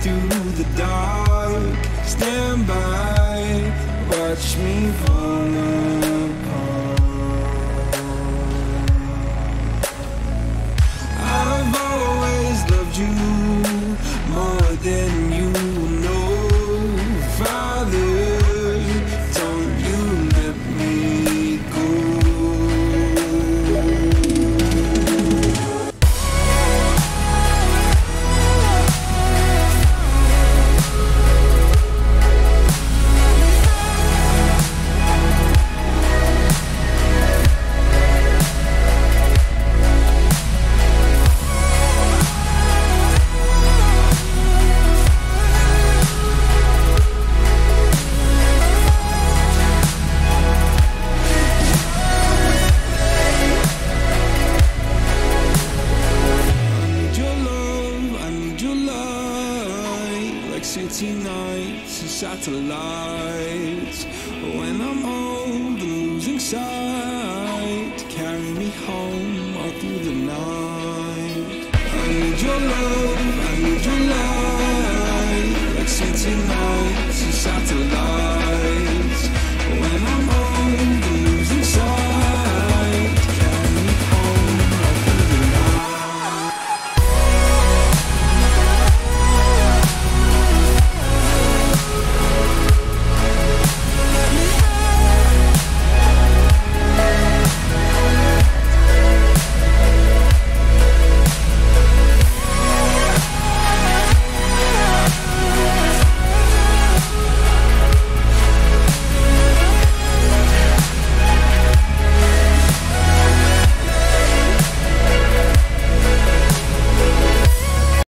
Through the dark? Stand by, watch me fall satellites. When I'm old and losing sight, carry me home all through the night. I need your love.